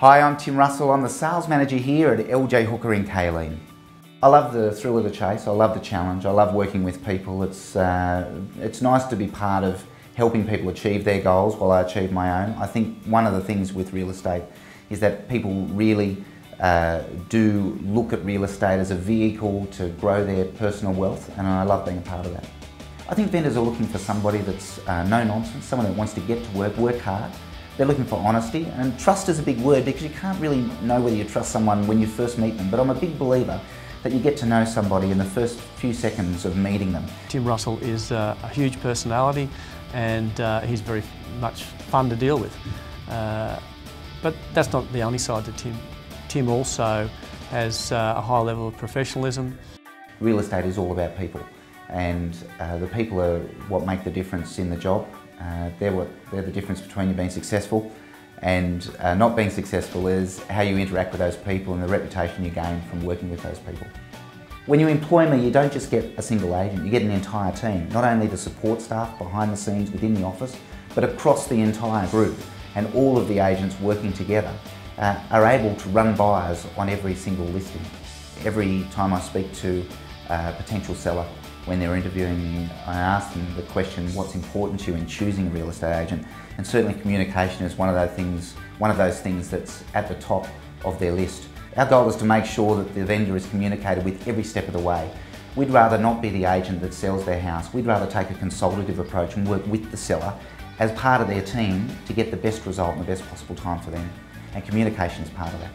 Hi, I'm Tim Russell. I'm the sales manager here at LJ Hooker in Kaleen. I love the thrill of the chase. I love the challenge. I love working with people. It's, uh, it's nice to be part of helping people achieve their goals while I achieve my own. I think one of the things with real estate is that people really uh, do look at real estate as a vehicle to grow their personal wealth and I love being a part of that. I think vendors are looking for somebody that's uh, no nonsense, someone that wants to get to work, work hard, they're looking for honesty, and trust is a big word because you can't really know whether you trust someone when you first meet them. But I'm a big believer that you get to know somebody in the first few seconds of meeting them. Tim Russell is uh, a huge personality and uh, he's very much fun to deal with. Uh, but that's not the only side to Tim. Tim also has uh, a high level of professionalism. Real estate is all about people and uh, the people are what make the difference in the job uh, they're, what, they're the difference between you being successful and uh, not being successful is how you interact with those people and the reputation you gain from working with those people. When you employ me, you don't just get a single agent, you get an entire team. Not only the support staff behind the scenes within the office, but across the entire group. And all of the agents working together uh, are able to run buyers on every single listing. Every time I speak to a potential seller, when they're interviewing me, I ask them the question, what's important to you in choosing a real estate agent? And certainly communication is one of those things, one of those things that's at the top of their list. Our goal is to make sure that the vendor is communicated with every step of the way. We'd rather not be the agent that sells their house. We'd rather take a consultative approach and work with the seller as part of their team to get the best result and the best possible time for them. And communication is part of that.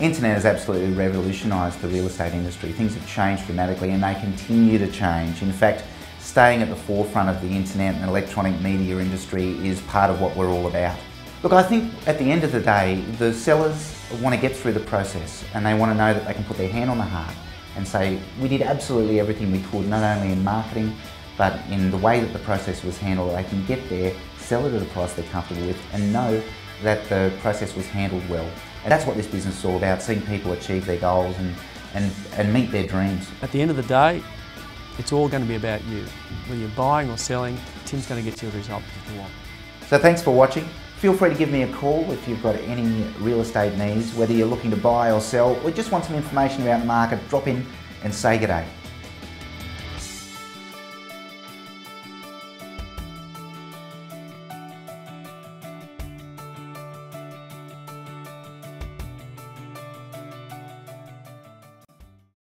Internet has absolutely revolutionised the real estate industry. Things have changed dramatically and they continue to change. In fact, staying at the forefront of the internet and electronic media industry is part of what we're all about. Look, I think at the end of the day, the sellers want to get through the process and they want to know that they can put their hand on the heart and say, we did absolutely everything we could, not only in marketing, but in the way that the process was handled. They can get there, sell it at a price they're comfortable with and know that the process was handled well. And that's what this business is all about, seeing people achieve their goals and, and, and meet their dreams. At the end of the day, it's all going to be about you. Whether you're buying or selling, Tim's going to get you the result that you want. So thanks for watching. Feel free to give me a call if you've got any real estate needs, whether you're looking to buy or sell, or just want some information about the market, drop in and say good day.